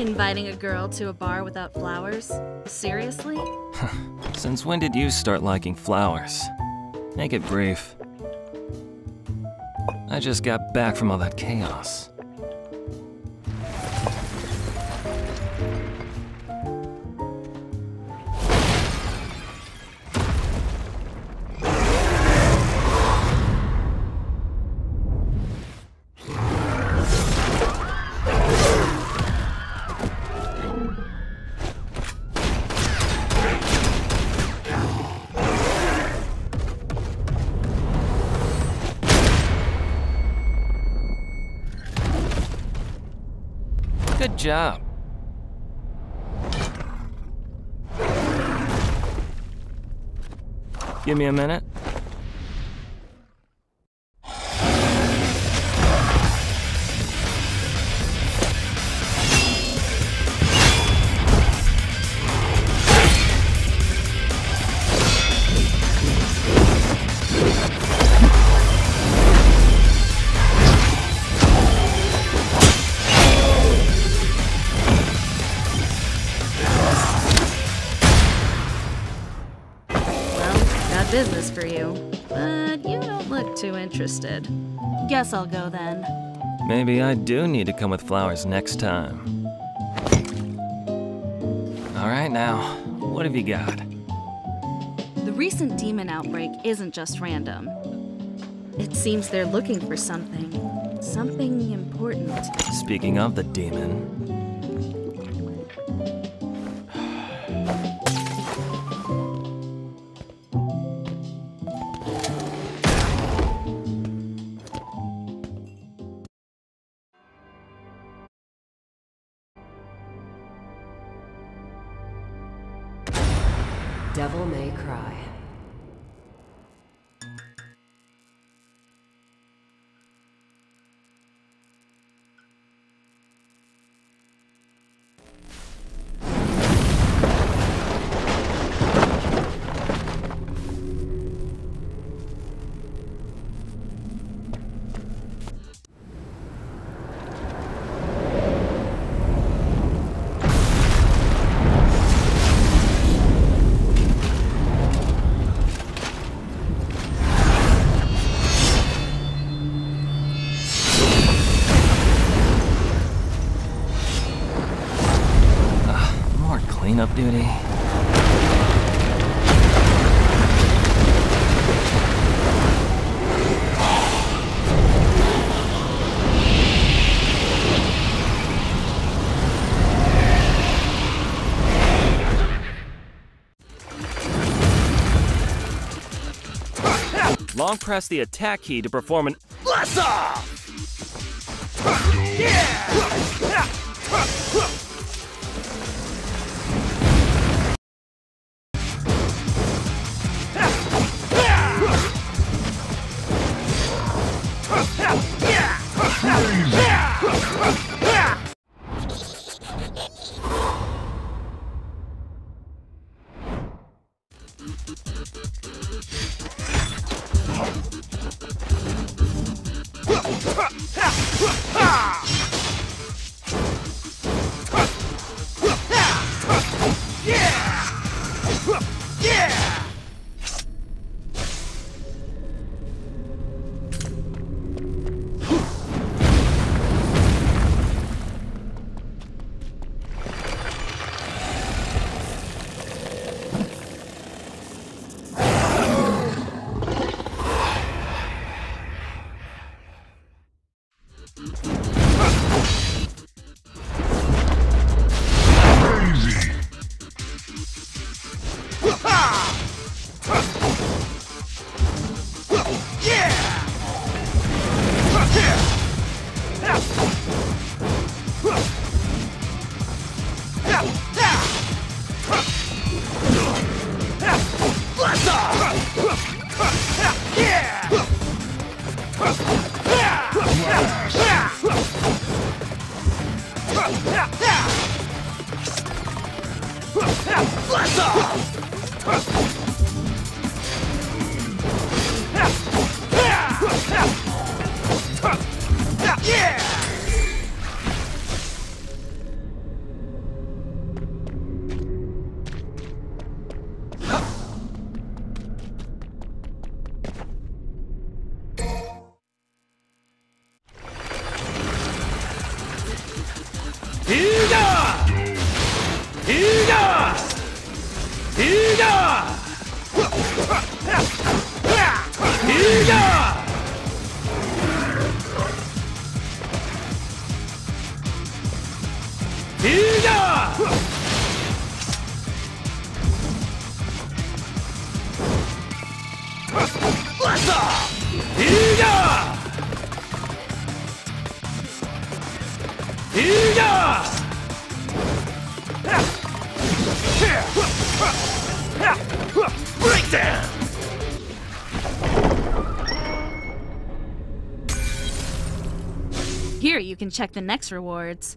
Inviting a girl to a bar without flowers? Seriously? Since when did you start liking flowers? Make it brief. I just got back from all that chaos. Job. Give me a minute. Interested. Guess I'll go then. Maybe I do need to come with flowers next time. Alright now, what have you got? The recent demon outbreak isn't just random. It seems they're looking for something. Something important. Speaking of the demon, Long press the attack key to perform an blast off! Yeah! Here you go! Here you can check the next rewards.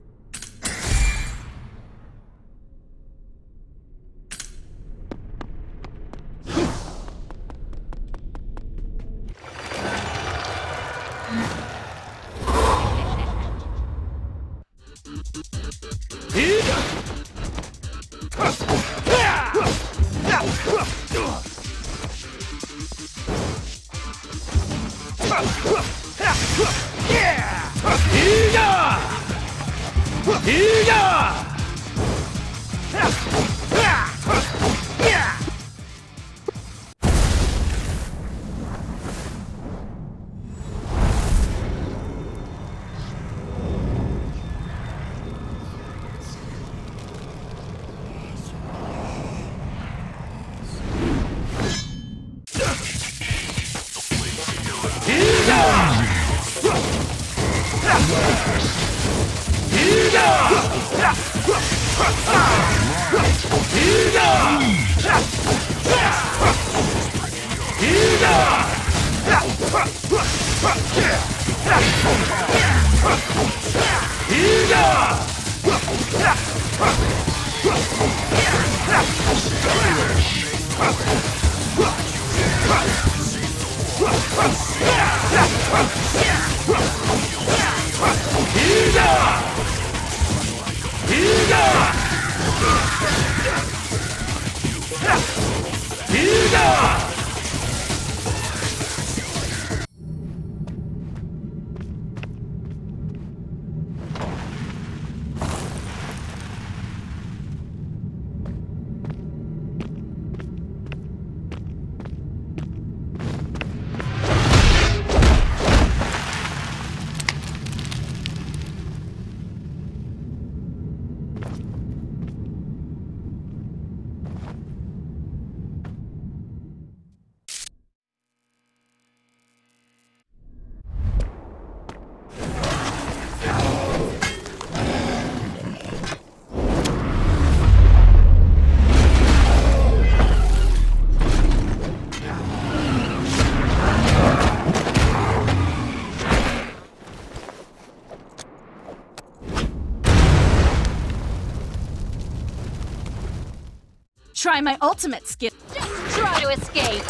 Try my ultimate skill. Just try to escape.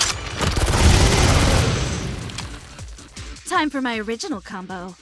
Time for my original combo.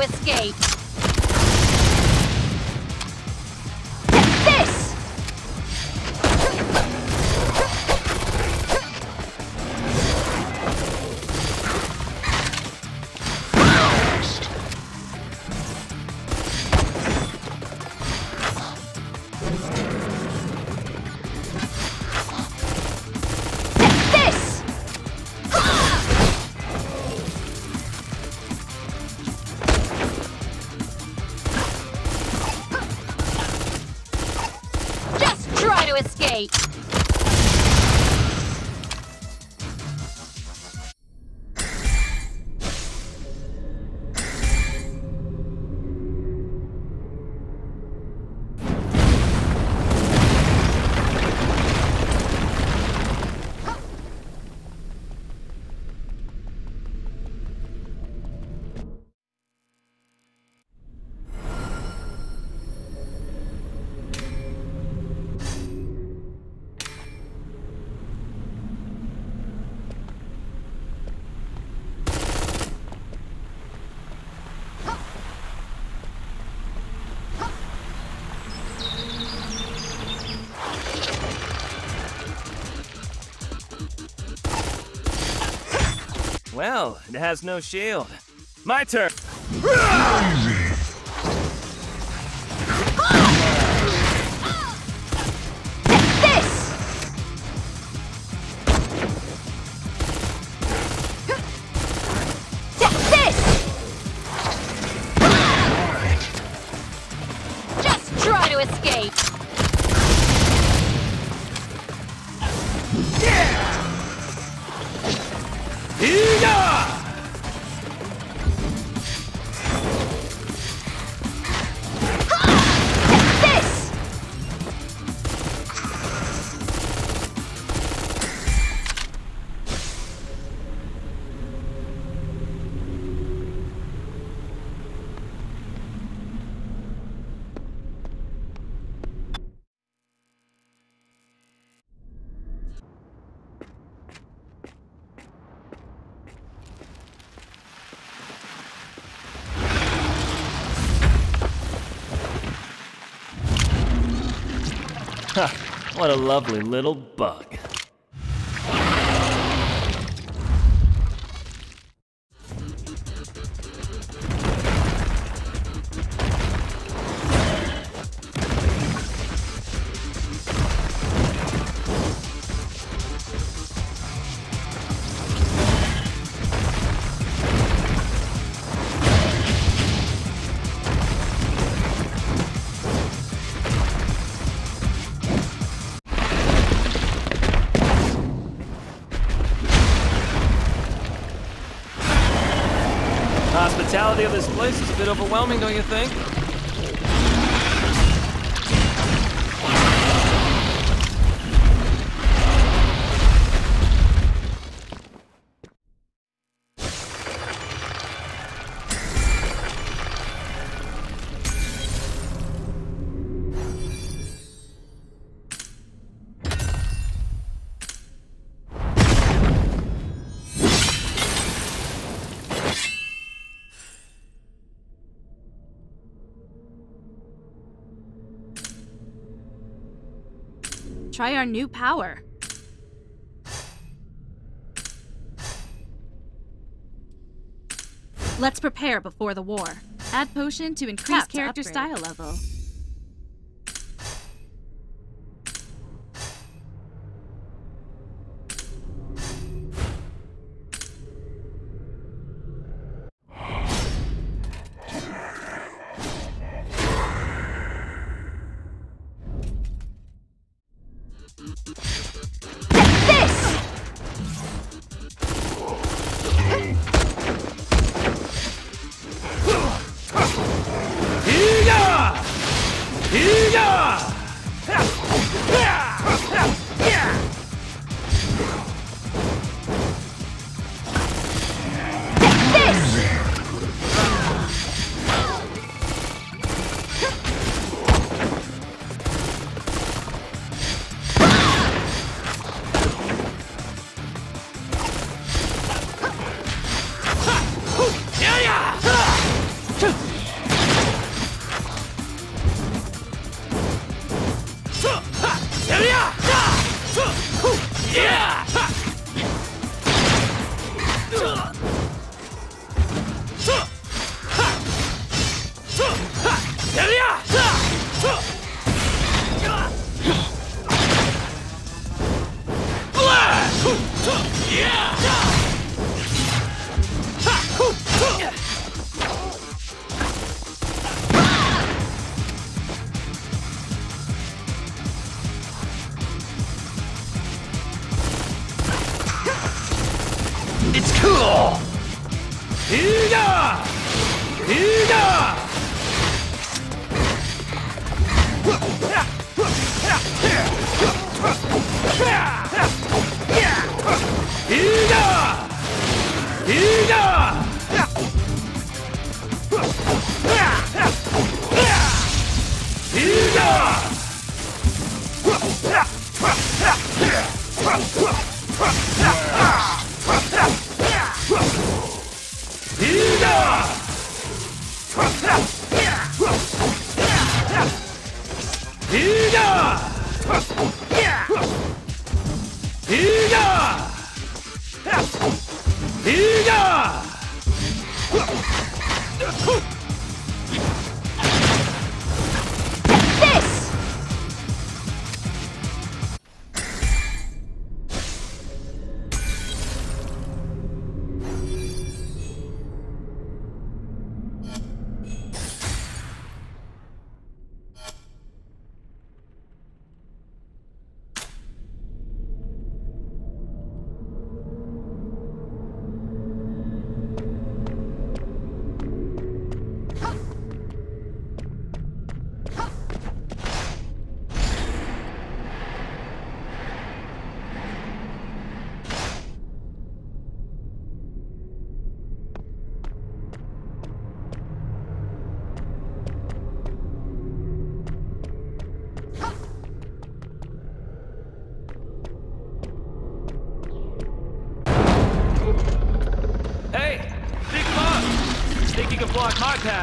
Escape. Well, it has no shield. My turn. What a lovely little bug. Overwhelming, don't you think? Try our new power. Let's prepare before the war. Add potion to increase Tap character upgrade. style level. Hiya!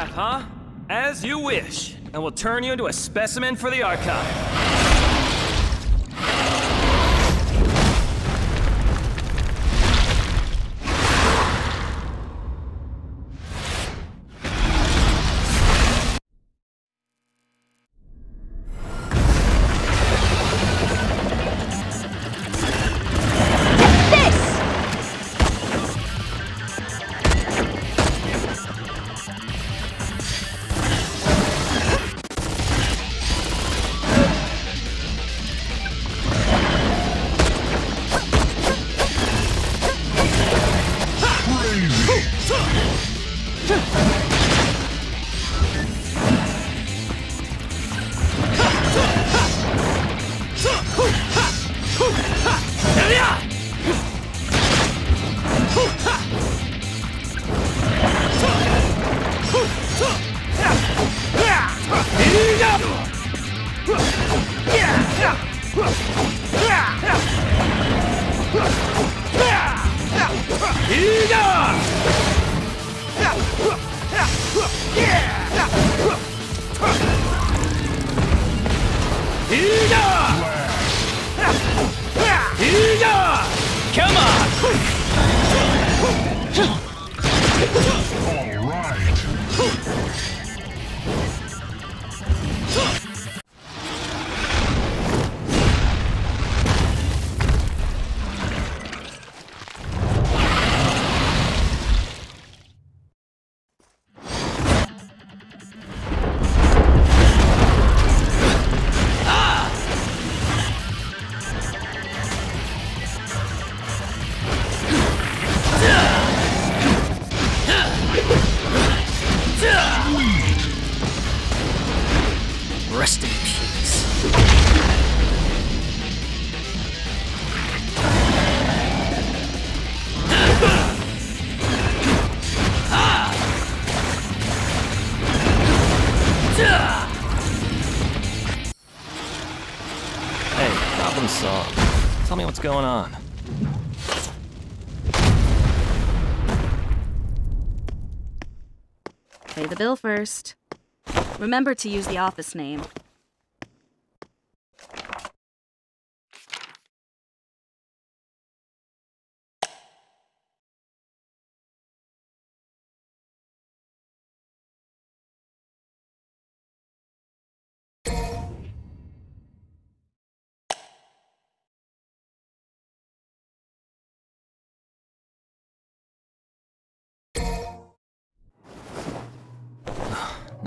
Huh? As you wish, and we'll turn you into a specimen for the archive. What's going on. Pay the bill first. Remember to use the office name.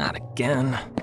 Not again.